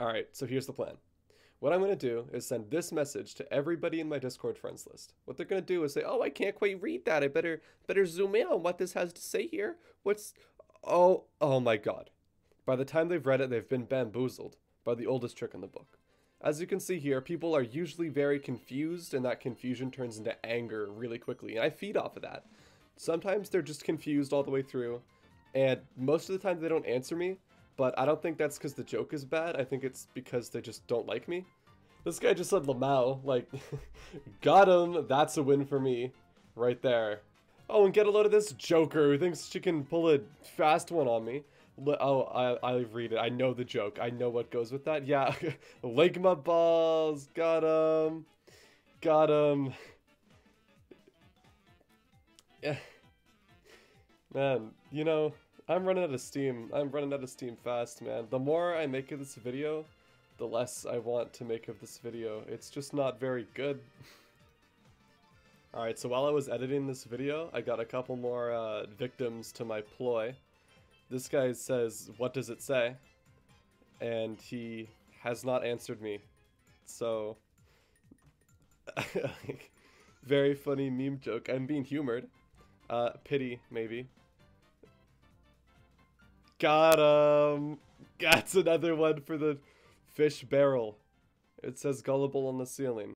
Alright, so here's the plan. What I'm going to do is send this message to everybody in my Discord friends list. What they're going to do is say, "Oh, I can't quite read that. I better better zoom in on what this has to say here. What's Oh, oh my god." By the time they've read it, they've been bamboozled by the oldest trick in the book. As you can see here, people are usually very confused and that confusion turns into anger really quickly, and I feed off of that. Sometimes they're just confused all the way through, and most of the time they don't answer me, but I don't think that's because the joke is bad. I think it's because they just don't like me. This guy just said Lamau. Like, got him. That's a win for me. Right there. Oh, and get a load of this Joker who thinks she can pull a fast one on me. Oh, I, I read it. I know the joke. I know what goes with that. Yeah. Ligma balls. Got him. Got him. Yeah. Man, you know, I'm running out of steam. I'm running out of steam fast, man. The more I make of this video, the less I want to make of this video. It's just not very good. Alright, so while I was editing this video, I got a couple more uh, victims to my ploy. This guy says, what does it say? And he has not answered me. So, very funny meme joke. I'm being humored. Uh, pity, maybe. Got him. That's another one for the fish barrel. It says gullible on the ceiling.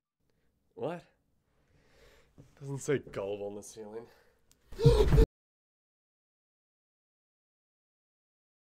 What? It doesn't say gullible on the ceiling.